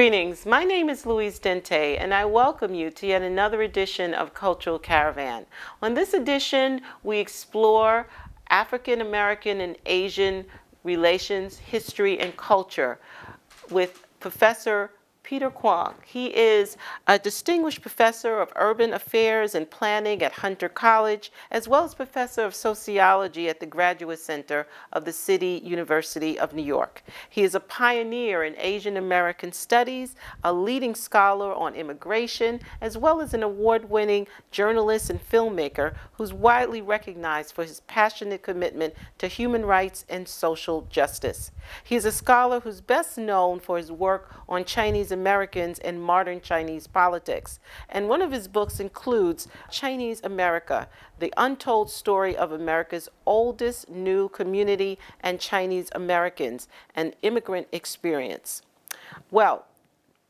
Greetings. My name is Louise Dente, and I welcome you to yet another edition of Cultural Caravan. On this edition, we explore African American and Asian relations, history, and culture with Professor Peter Kwong. He is a distinguished professor of urban affairs and planning at Hunter College, as well as professor of sociology at the Graduate Center of the City University of New York. He is a pioneer in Asian American studies, a leading scholar on immigration, as well as an award-winning journalist and filmmaker who's widely recognized for his passionate commitment to human rights and social justice. He is a scholar who's best known for his work on Chinese Americans and modern Chinese politics. And one of his books includes Chinese America, the untold story of America's oldest new community and Chinese Americans, an immigrant experience. Well,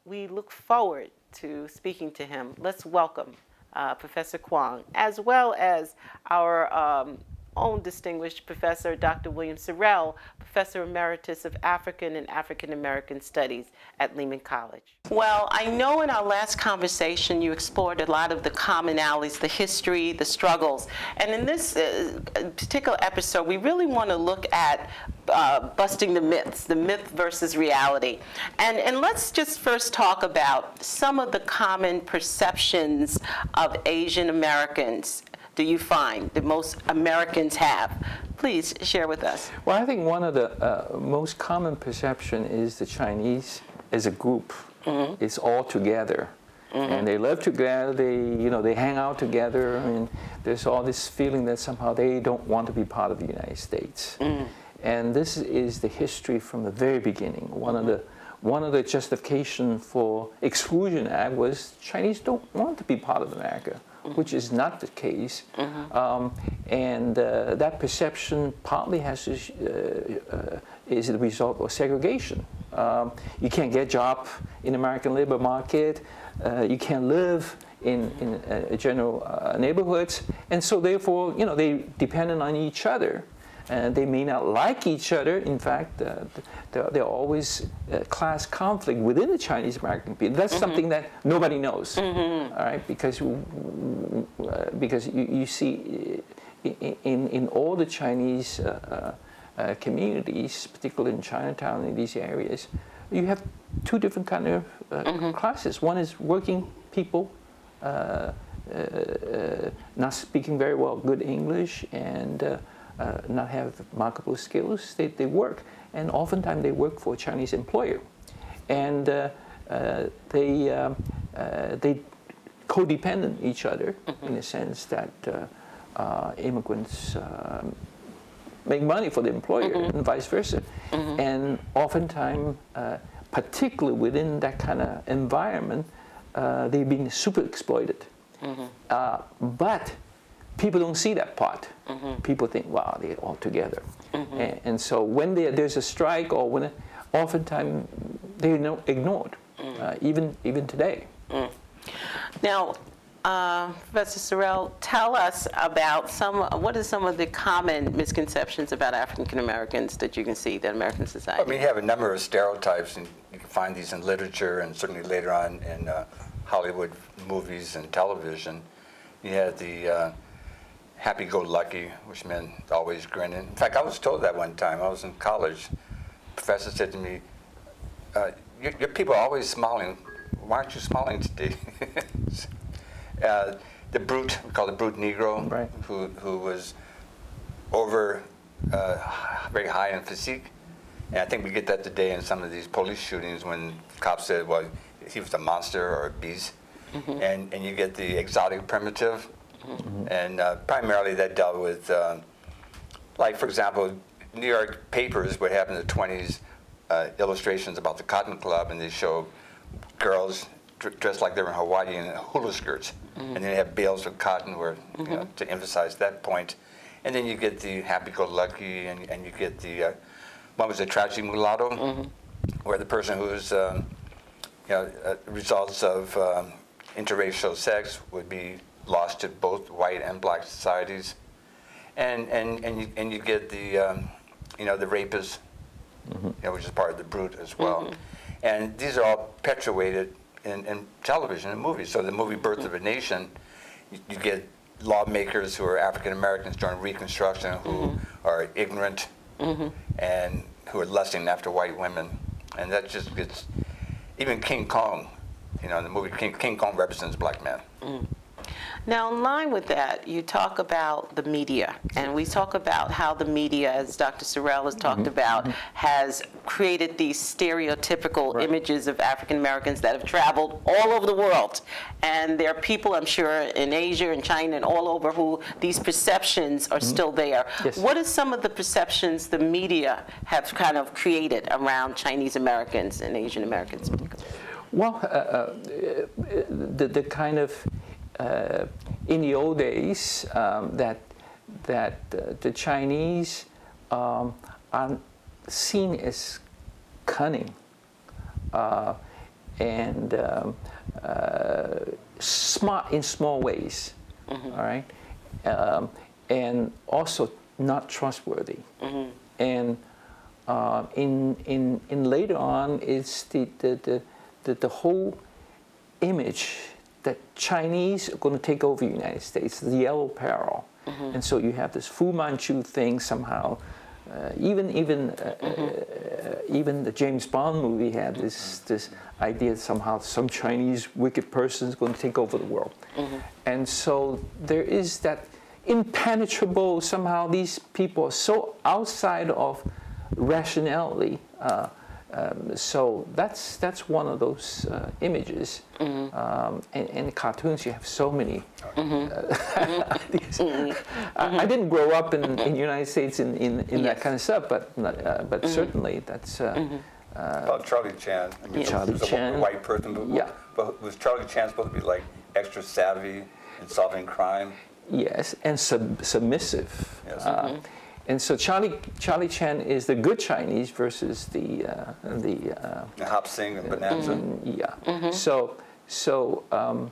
we look forward to speaking to him. Let's welcome uh, Professor Kwong, as well as our um, own distinguished professor, Dr. William Seraile, Professor Emeritus of African and African American Studies at Lehman College. Well, I know in our last conversation you explored a lot of the commonalities, the history, the struggles. And in this uh, particular episode, we really want to look at uh, busting the myths, the myth versus reality. And, and let's just first talk about some of the common perceptions of Asian Americans do you find that most Americans have? Please share with us. Well, I think one of the uh, most common perception is the Chinese as a group mm-hmm. is all together. Mm-hmm. And they live together. They, you know, they hang out together, and there's all this feeling that somehow they don't want to be part of the United States. Mm-hmm. And this is the history from the very beginning. One of the one of the justification for exclusion act was Chinese don't want to be part of America which is not the case. Um, and uh, that perception partly has to, uh, uh, is the result of segregation. Um, you can't get a job in American labor market. Uh, you can't live in, in uh, general uh, neighborhoods. And so therefore, you know, they dependent on each other and they may not like each other. In fact, uh, there, there, are always uh, class conflict within the Chinese American people. That's mm-hmm. something that nobody knows, mm-hmm. all right? Because uh, because you, you see uh, in in all the Chinese uh, uh, communities, particularly in Chinatown in these areas, you have two different kind of mm-hmm. classes. One is working people. not speaking very well good English and uh, not have remarkable skills, they, they work. And oftentimes they work for a Chinese employer. And uh, uh, they, um, uh, they codependent each other mm-hmm. in the sense that uh, uh, immigrants um, make money for the employer mm-hmm. and vice versa. Mm-hmm. And oftentimes, particularly within that kind of environment, they've been super exploited. Mm-hmm. but people don't see that part. Mm-hmm. People think, wow, they're all together. Mm-hmm. And, and, so when there's a strike or when, oftentimes they're ignored, mm. uh, even, even today. Mm. Now, uh, Professor Seraile, tell us about some, what are some of the common misconceptions about African Americans that you can see that American society? I mean, you have a number of stereotypes, and you can find these in literature and certainly later on in uh, Hollywood movies and television. You had the uh, happy-go-lucky, which meant always grinning. In fact, I was told that one time. I was in college. Professor said to me, uh, your, your, people are always smiling. Why aren't you smiling today? uh, the brute, we call the brute Negro, right. who, who was over uh, very high in physique. And I think we get that today in some of these police shootings when cops said, well, he was a monster or a beast. Mm-hmm. And, and you get the exotic primitive, Mm-hmm. And uh, primarily that dealt with, uh, like, for example, New York papers would have in the 20s uh, illustrations about the Cotton Club, and they show girls dressed like they were in Hawaii in hula skirts. Mm-hmm. And then they have bales of cotton where, you know, mm-hmm. to emphasize that point. And then you get the happy-go-lucky, and, and you get the, uh, one was a tragic mulatto, mm-hmm. where the person who's, um, you know, uh, results of um, interracial sex would be lost to both white and black societies, and and and you, and you get the um, you know the rapists mm-hmm. you know, which is part of the brute as well. Mm-hmm. And these are all perpetuated in, in television and movies. So the movie Birth of a Nation, you, you get lawmakers who are African Americans during Reconstruction who mm-hmm. are ignorant and who are lusting after white women. And that just gets, even King Kong, you know, in the movie King, King Kong represents black men. Mm. Now, in line with that, you talk about the media, and we talk about how the media, as Dr. Seraile has talked about, has created these stereotypical images of African Americans that have traveled all over the world. And there are people, I'm sure, in Asia and China and all over who these perceptions are still there. Yes. What are some of the perceptions the media have kind of created around Chinese Americans and Asian Americans? Well, uh, uh, the, the kind of uh, in the old days um, that that uh, the Chinese um, are seen as cunning uh, and um, uh, smart in small ways, all right, um, and also not trustworthy, and uh, in, in, in later on, it's the, the, the, the, the whole image that Chinese are going to take over the United States, the yellow peril. And so you have this Fu Manchu thing somehow. Uh, even even uh, uh, even the James Bond movie had this this idea that somehow some Chinese wicked person is going to take over the world, and so there is that impenetrable somehow these people are so outside of rationality. Uh, um, so that's that's one of those uh, images. Um, and, and in cartoons, you have so many. uh, ideas. I, I didn't grow up in in the United States in, in, in that kind of stuff, but uh, but certainly that's. Uh, About Charlie Chan. I mean, Charlie he was a Chan. white person, but, Yeah. but was Charlie Chan supposed to be like extra savvy in solving crime? Yes, and sub- submissive. Yes. Uh, And so Charlie Charlie Chan is the good Chinese versus the uh, the uh, And Hop Sing and Bonanza. yeah. So so, um,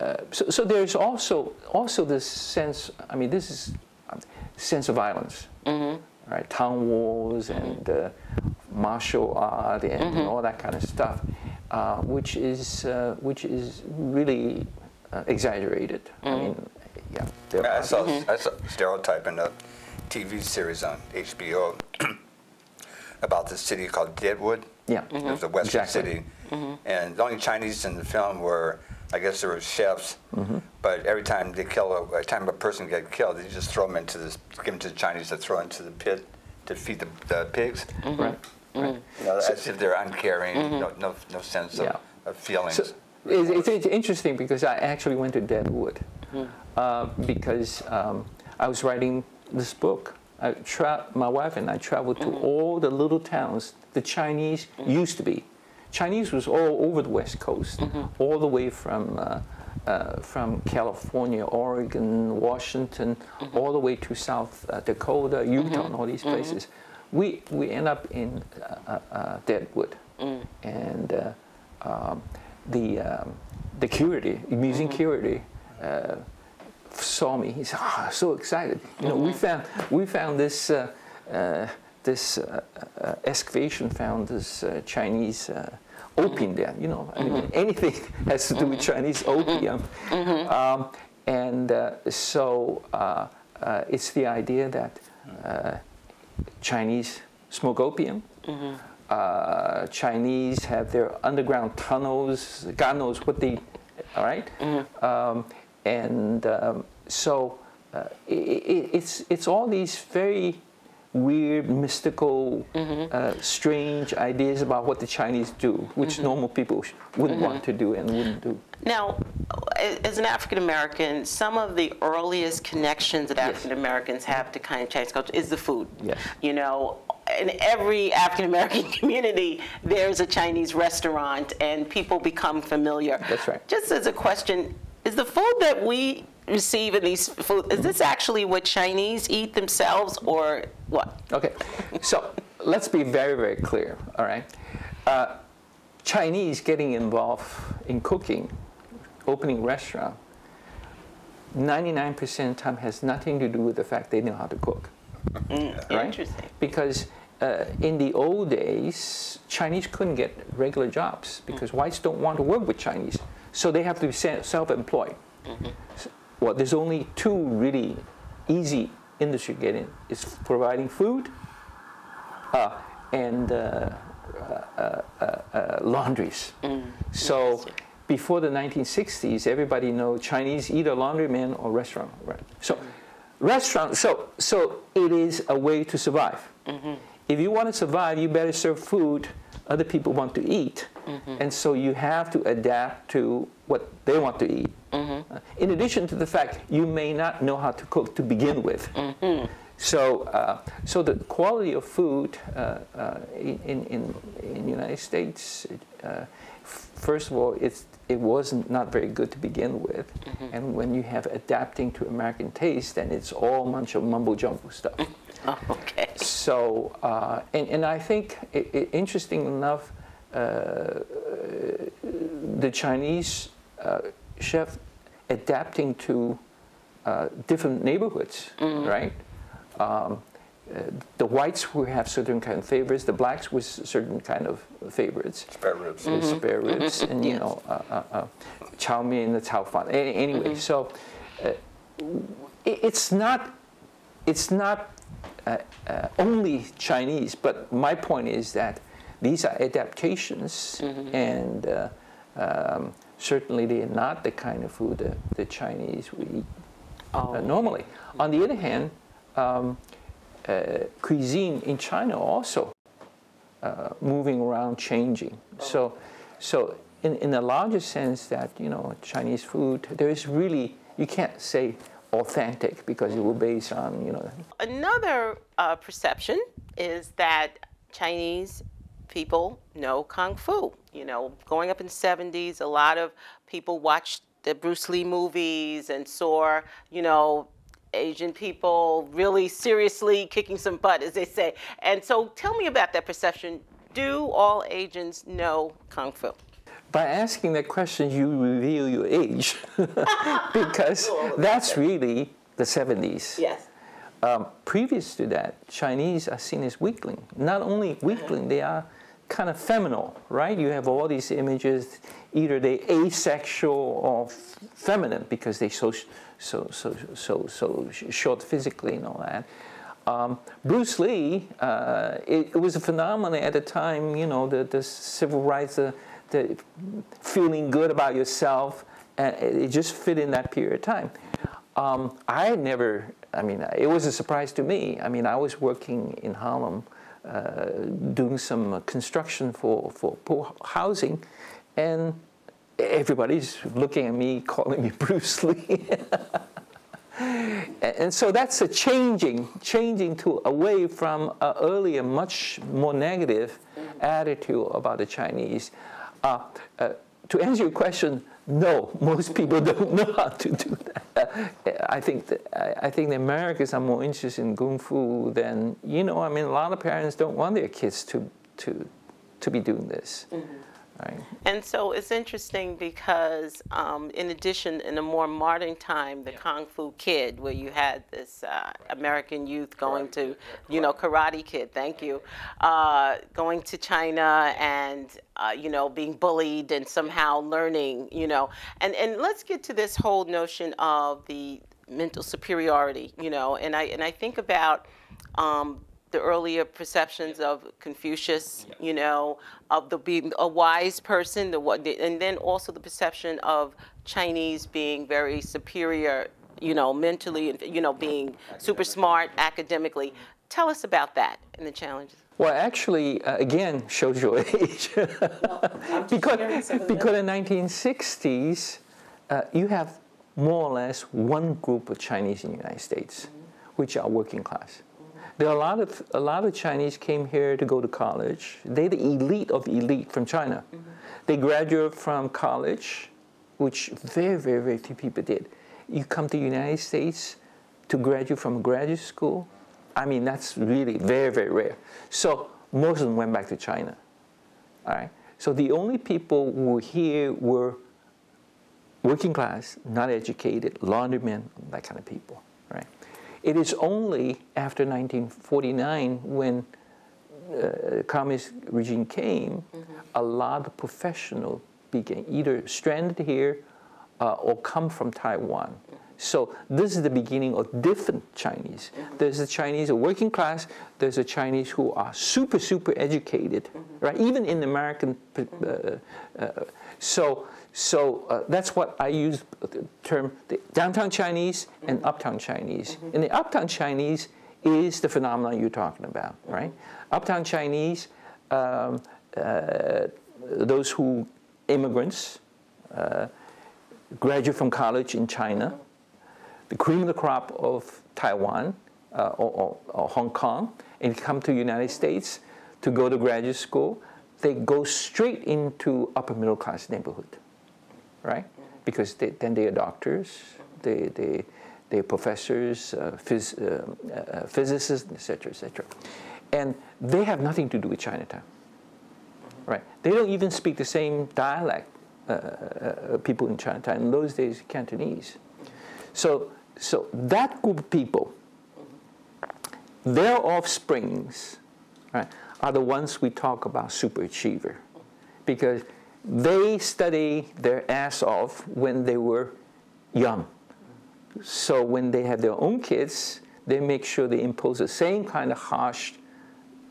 uh, so so there's also also this sense. I mean, this is um, sense of violence, right? Tong wars and uh, martial art and all that kind of stuff, uh, which is uh, which is really uh, exaggerated. I mean, yeah. there I are- saw, I saw a stereotype in a TV series on HBO about this city called Deadwood. Yeah. It was mm-hmm. a western Exactly. city. Mm-hmm. And the only Chinese in the film were, I guess there were chefs, mm-hmm. but every time they kill, a, every time a person get killed, they just throw them into this, give them to the Chinese to throw into the pit to feed the, the pigs. Right. Right. You know, as if they're uncaring, no, no, no sense of, Yeah. of feelings. So it's, it's, it's interesting because I actually went to Deadwood uh, because um, I was writing this book. I tra- my wife and I traveled to all the little towns the Chinese used to be. Chinese was all over the West Coast, all the way from uh, uh, from California, Oregon, Washington, all the way to South uh, Dakota, Utah, and all these places. We we end up in uh, uh, uh, Deadwood, and uh, um, the um, the curator, museum uh, saw me. He said, "Ah, so excited! You know, we found we found this." Uh, uh, this uh, uh, excavation found this uh, Chinese uh, opium there. You know, I mean, anything has to do with Chinese opium. Um, and uh, so uh, uh, it's the idea that uh, Chinese smoke opium. Uh, Chinese have their underground tunnels. God knows what they, all right? Um, and um, so uh, i i it's it's all these very weird, mystical, uh, strange ideas about what the Chinese do, which normal people sh- wouldn't want to do and wouldn't do. Now, as an African American, some of the earliest connections that African Americans have to kind of Chinese culture is the food. Yes. You know, in every African American community, there's a Chinese restaurant, and people become familiar. That's right. Just as a question, is the food that we receive in these food is this actually what Chinese eat themselves, or what? Okay, so let's be very, very clear, all right? Uh, Chinese getting involved in cooking, opening restaurant, 99% of the time has nothing to do with the fact they know how to cook. right? Interesting. Because uh, in the old days, Chinese couldn't get regular jobs because whites don't want to work with Chinese. So they have to be self employed. Mm-hmm. Well, there's only two really easy industry to get in it's providing food uh, and uh, uh, uh, uh laundries. Mm. So before the 1960s, everybody know Chinese either laundryman or restaurant. Right? So mm. restaurant. So so it is a way to survive. Mm-hmm if you want to survive, you better serve food other people want to eat. Mm-hmm. And so you have to adapt to what they want to eat. Mm-hmm. Uh, in addition to the fact you may not know how to cook to begin with. Mm-hmm. So, uh, so the quality of food uh, uh in, in, in the United States, uh, first of all, it's, it wasn't not very good to begin with. Mm-hmm. And when you have adapting to American taste, then it's all a bunch of mumbo jumbo stuff. Oh, okay. So, uh, and, and I think, it, it, interesting enough, the Chinese uh, chef adapting to uh, different neighborhoods, mm-hmm. right? Um, uh, the whites will have certain kind of favorites, the blacks with certain kind of favorites. Spare ribs. Mm-hmm. Spare ribs, mm-hmm. and you yes. know, uh, chow mein, the chow fan. Anyway, mm-hmm. so it, it's not, it's not uh, uh, only Chinese, but my point is that these are adaptations, mm-hmm. and uh, um, certainly they are not the kind of food that the Chinese would eat uh, oh. normally. On the other hand, um, uh, cuisine in China also uh, moving around, changing. Oh. So, so in, in the larger sense that you know Chinese food, there is really you can't say authentic because it will based on you know. Another uh, perception is that Chinese people know kung fu. You know, growing up in the 70s, a lot of people watched the Bruce Lee movies and saw, you know, Asian people really seriously kicking some butt, as they say. And so tell me about that perception. Do all Asians know kung fu? by asking that question, you reveal your age because that's really the 70s. Yes. Um, previous to that, Chinese are seen as weakling. Not only weakling, they are kind of feminine, right? You have all these images, either they asexual or feminine because they so so so so so short physically and all that. Um, Bruce Lee, uh, it, it, was a phenomenon at the time. You know, the the civil rights. Uh, the feeling good about yourself, and it just fit in that period of time. Um, I never, I mean, it was a surprise to me. I mean, I was working in Harlem doing some construction for, for poor housing, and everybody's looking at me, calling me Bruce Lee. and so that's a changing, changing to away from an earlier, much more negative attitude about the Chinese. Uh, uh, to answer your question, no, most people don't know how to do that. I think that, I think the Americans are more interested in kung fu than you know. I mean, a lot of parents don't want their kids to to to be doing this. Mm-hmm. Right. And so it's interesting because, um, in addition, in a more modern time, the yeah. Kung Fu Kid, where you had this uh, American youth going karate to, you know, Karate Kid, thank you, uh, going to China and, uh, you know, being bullied and somehow learning, you know. And, and let's get to this whole notion of the mental superiority, you know, and I, and I think about um, the earlier perceptions of Confucius, you know, of the being a wise person, the and then also the perception of Chinese being very superior, you know, mentally, and you know, being super smart academically. Tell us about that and the challenges. Well, actually, uh, again, shows your age. well, because because in 1960s, uh, you have more or less one group of Chinese in the United States, mm-hmm. which are working class. There are a lot of a lot of Chinese came here to go to college. They're the elite of elite from China. Mm-hmm. They graduate from college, which very very very few people did. You come to the United States to graduate from a graduate school. I mean that's really very very rare. So most of them went back to China. All right. So the only people who were here were working class, not educated, laundrymen, that kind of people. It is only after 1949 when uh, communist regime came, a lot of professional began either stranded here uh, or come from Taiwan. So this is the beginning of different Chinese. There's a Chinese, a working class. There's a Chinese who are super, super educated, right? Even in American. Uh, uh, so, so uh, that's what I use the term the downtown Chinese and uptown Chinese. And the uptown Chinese is the phenomenon you're talking about, right? Uptown Chinese, um, uh, those who immigrants, uh, graduate from college in China, the cream of the crop of Taiwan uh, or, or, or, Hong Kong, and come to the United States to go to graduate school, they go straight into upper middle class neighborhood, right? Because they, then they are doctors, they, they, they're professors, uh, phys, uh, uh physicists, etc., etc. And they have nothing to do with Chinatown, right? They don't even speak the same dialect, uh, uh, people in Chinatown. In those days, Cantonese. So, so that group of people, their offsprings, right, are the ones we talk about superachiever, because they study their ass off when they were young. So when they have their own kids, they make sure they impose the same kind of harsh,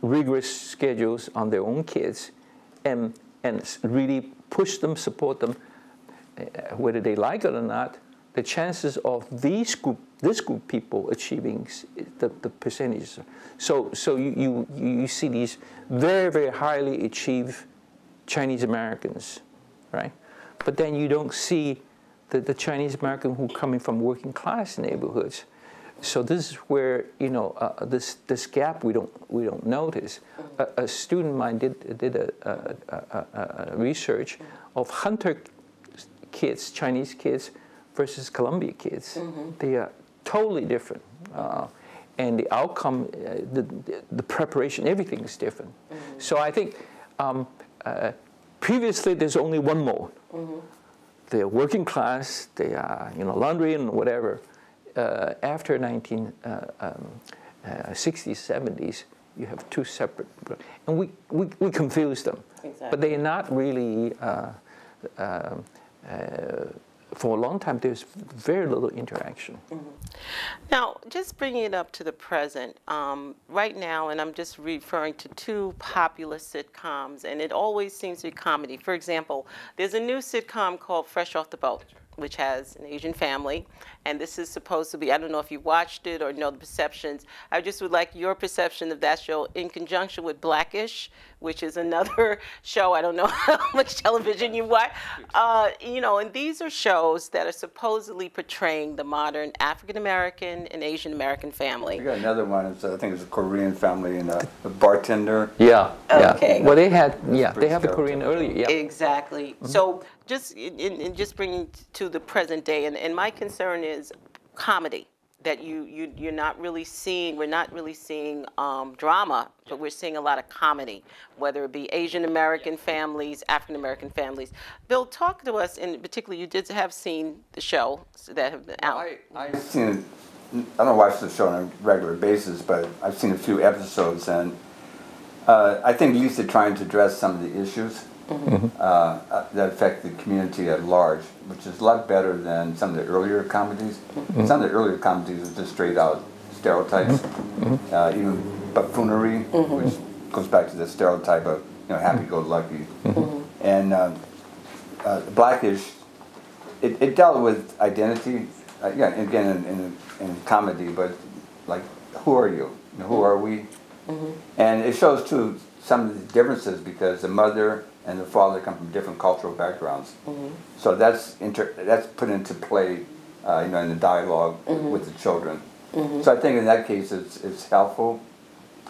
rigorous schedules on their own kids, and and really push them, support them, uh, whether they like it or not. The chances of these group, this group people achieving the, the percentages. So, so you, you, you see these very, very highly achieved Chinese Americans, right? But then you don't see the, the Chinese American who coming from working class neighborhoods. So this is where you know uh, this this gap we don't we don't notice. A, a student of mine did did a, a, a, research of hunter kids, Chinese kids, versus Columbia kids. Mm -hmm. They are totally different, uh, and the outcome, uh, the, the preparation, everything is different. Mm -hmm. So I think um, uh, previously there's only one mode. Mm -hmm the working class, the uh, you know laundry and whatever. Uh, after 1960s, uh, um, 70s, uh, you have two separate, and we, we, we confuse them. Exactly. But they are not really uh, um, for a long time, there's very little interaction. Mm -hmm. Now, just bringing it up to the present, um, right now, and I'm just referring to two popular sitcoms, and it always seems to be comedy. For example, there's a new sitcom called Fresh Off the Boat which has an Asian family. And this is supposed to be, I don't know if you watched it or know the perceptions. I just would like your perception of that show in conjunction with Blackish, which is another show. I don't know how much television you watch. Uh, you know, and these are shows that are supposedly portraying the modern African American and Asian American family. We got another one. It's, I think it's a Korean family and a, a bartender. Yeah. Okay. Yeah. Well, they had, yeah, they have a Korean earlier. Yeah. Exactly. Mm -hmm. So just in, in, just bringing to the present day, and, and my concern is comedy that you, you you're not really seeing. We're not really seeing um, drama, but we're seeing a lot of comedy, whether it be Asian American families, African American families. Bill, talk to us, and particularly you did have seen the show that have been out. I, I've seen. I don't watch the show on a regular basis, but I've seen a few episodes, and uh, I think at least they're trying to address some of the issues mm-hmm. uh, that affect the community at large, which is a lot better than some of the earlier comedies. Mm-hmm. Some of the earlier comedies are just straight out stereotypes, mm-hmm. uh, even buffoonery, mm-hmm. which goes back to the stereotype of you know happy-go-lucky. Mm-hmm. And uh, uh, Blackish, it, it, dealt with identity, uh, yeah, again in, in, in, comedy, but like who are you? you who are we? Mm-hmm. And it shows too some of the differences because the mother and the father come from different cultural backgrounds. Mm-hmm. So that's inter- that's put into play, uh, you know, in the dialog mm-hmm. with the children. Mm-hmm. So I think in that case it's it's helpful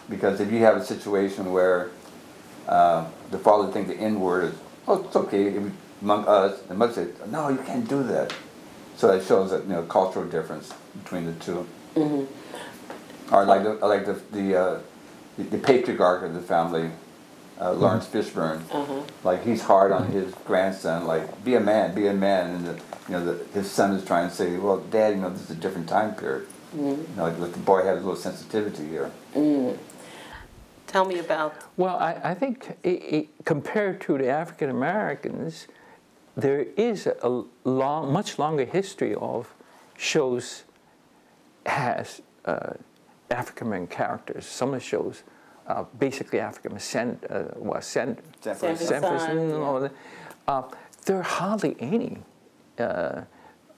because if you have a situation where uh, the father thinks the N word is oh it's okay among us, the mother says no you can't do that. So it shows that you know cultural difference between the 2 mm-hmm. Or like the, like the the, uh, the the patriarch of the family uh, Laurence Fishburne. Uh-huh. Like he's hard on his grandson. Like be a man, be a man, and the, you know the, his son is trying to say, well, Dad, you know this is a different time period. Mm-hmm. You know, like, the boy has a little sensitivity here. Mm. Tell me about. Well, I, I think it, it, compared to the African Americans, there is a long, much longer history of shows has uh, African American characters. Some of the shows uh, basically African American, uh, well, San, San Francisco. Uh, there are hardly any. Uh,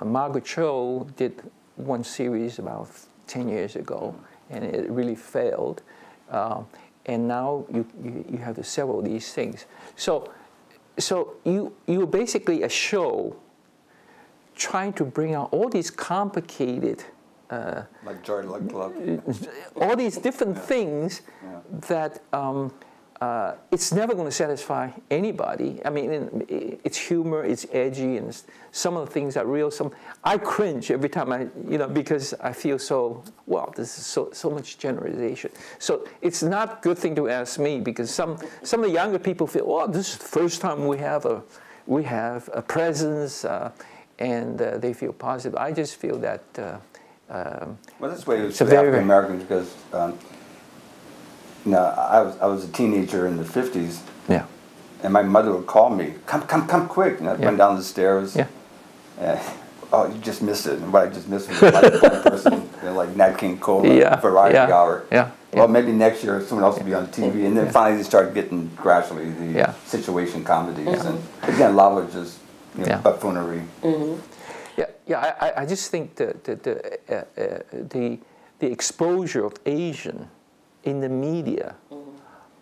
Margaret Cho did one series about 10 years ago, and it really failed. Uh, and now you, you, you have several of these things. So, so you, you're basically a show trying to bring out all these complicated uh, like Joy Luck Club. All these different yeah. things yeah. that um, uh, it's never going to satisfy anybody. I mean, it's humor, it's edgy, and some of the things are real. Some I cringe every time I, you know, because I feel so. Well, this is so so much generalization. So it's not a good thing to ask me because some some of the younger people feel, oh, this is the first time we have a we have a presence, uh, and uh, they feel positive. I just feel that. Um, well, that's the way it was for African Americans because. Um, you know, I was I was a teenager in the fifties. Yeah. And my mother would call me, come, come, come quick. And I yeah. run down the stairs. Yeah. And, oh, you just missed it. And what I just missed was like one person, you know, like Nat King Cole, yeah. Variety yeah. Hour. Yeah. Well, maybe next year someone else will be on TV. And then yeah. finally they start getting gradually the yeah. situation comedies. Mm-hmm. And again, a lot of just you know, buffoonery. Mm-hmm. Yeah, yeah. I, I just think that the the, uh, uh, the the exposure of Asian in the media, mm-hmm.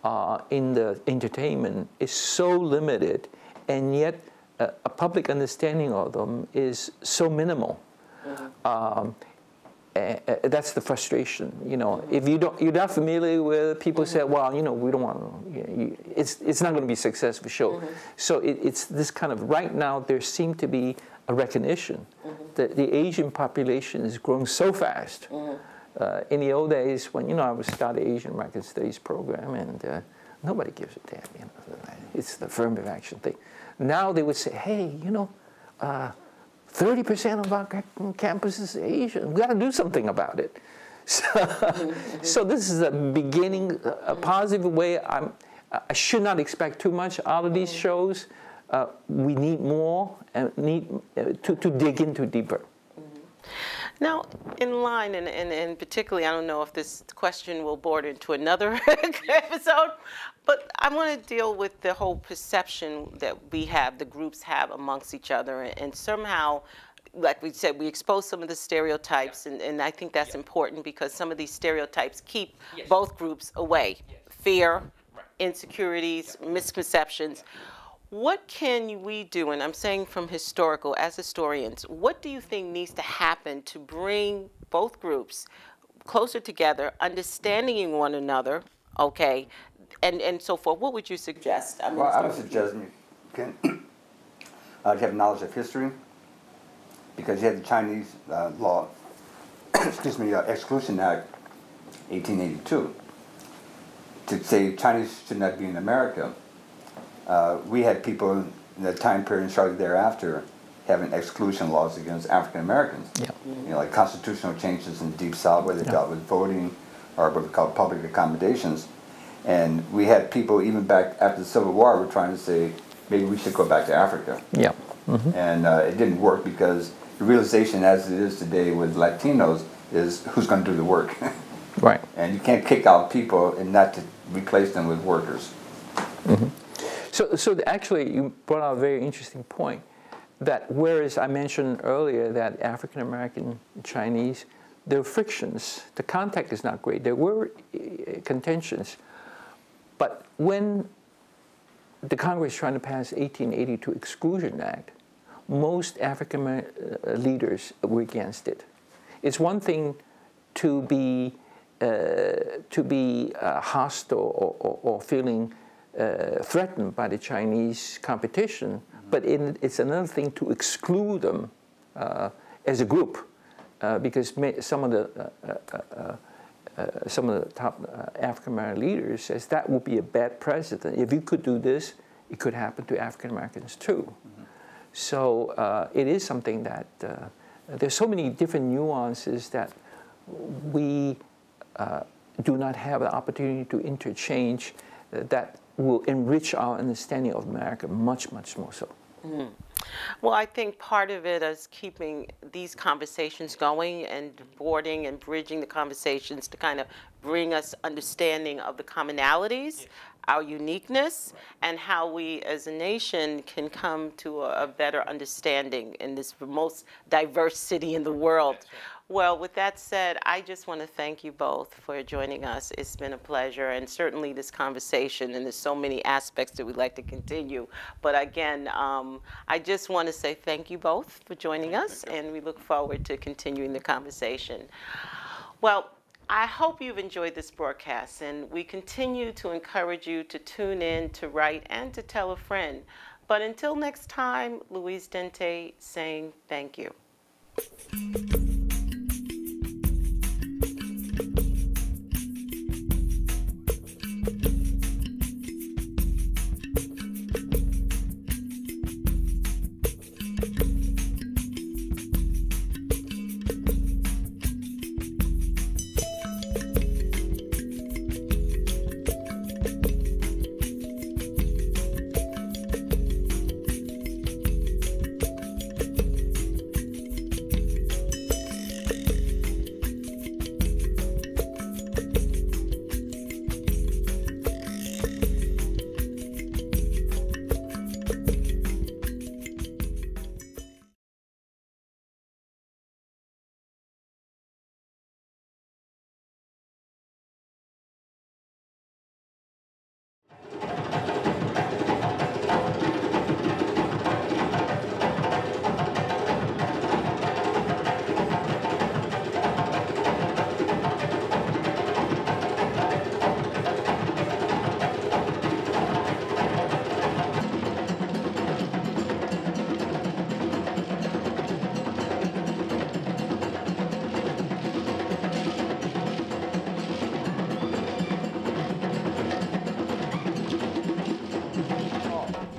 uh, in the entertainment is so limited, and yet uh, a public understanding of them is so minimal. Mm-hmm. Um, uh, that's the frustration, you know. Mm-hmm. If you don't, you're not familiar with, people say, mm-hmm. "Well, you know, we don't want to." You know, you, it's it's not going to be a successful show. Mm-hmm. So it, it's this kind of right now. There seem to be a recognition mm-hmm. that the Asian population is growing so fast uh, in the old days, when you know I was started Asian American Studies program, and uh, nobody gives a damn. You know, it's the affirmative action thing. Now they would say, "Hey, you know, uh, thirty percent of our campus is Asian. We got to do something about it." So, so this is a beginning, a positive way. I'm, I should not expect too much out of these shows. Uh, we need more and need uh, to, to dig into deeper. Now, in line, and, and, and particularly, I don't know if this question will board into another episode, but I want to deal with the whole perception that we have, the groups have amongst each other, and, and somehow like we said, we expose some of the stereotypes, yeah. and, and I think that's yeah. important because some of these stereotypes keep yes. both groups away. Yes. Fear, right. insecurities, yeah. misconceptions. What can we do, and I'm saying from historical, as historians, what do you think needs to happen to bring both groups closer together, understanding one another, okay, and, and so forth? What would you suggest? I'm well, I would suggest you can uh, you have knowledge of history, because you have the Chinese uh, law, excuse me, uh, Exclusion Act 1882, to say Chinese should not be in America uh, we had people in the time period and shortly thereafter having exclusion laws against African Americans. Yeah. You know, like constitutional changes in the Deep South where they yeah. dealt with voting or what we call public accommodations. And we had people even back after the Civil War were trying to say maybe we should go back to Africa. Yeah. Mm-hmm. And uh, it didn't work because the realization as it is today with Latinos is who's going to do the work. right. And you can't kick out people and not to replace them with workers. Mm-hmm. So, so actually, you brought out a very interesting point that whereas I mentioned earlier that African American Chinese, there were frictions. The contact is not great. There were uh, contentions. But when the Congress trying to pass 1882 Exclusion Act, most African uh, leaders were against it. It's one thing to be uh, to be uh, hostile or, or, or feeling uh, threatened by the Chinese competition, mm -hmm. but in, it's another thing to exclude them uh, as a group, uh, because some of the uh, uh, some of the top African American leaders says that would be a bad precedent. If you could do this, it could happen to African Americans too. Mm -hmm. So it is something that there's so many different nuances that we do not have the opportunity to interchange that will enrich our understanding of America much, much more so. Mm. Well, I think part of it is keeping these conversations going and boarding and bridging the conversations to kind of bring us understanding of the commonalities, yes. Our uniqueness, and how we as a nation can come to a, a, better understanding in this most diverse city in the world. Well, with that said, I just want to thank you both for joining us. It's been a pleasure, and certainly this conversation, and there's so many aspects that we'd like to continue. But again, um, I just want to say thank you both for joining us, and we look forward to continuing the conversation. Well, I hope you've enjoyed this broadcast, and we continue to encourage you to tune in, to write, and to tell a friend. But until next time, Louise Dente saying thank you.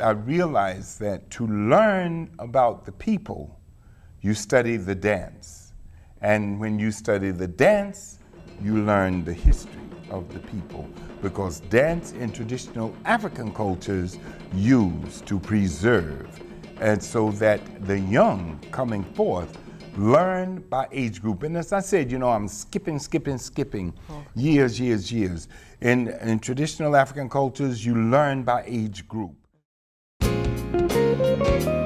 I realized that to learn about the people, you study the dance. And when you study the dance, you learn the history of the people because dance in traditional African cultures used to preserve and so that the young coming forth learn by age group. And as I said, you know, I'm skipping, skipping, skipping oh. years, years, years. In, in traditional African cultures, you learn by age group. Thank you.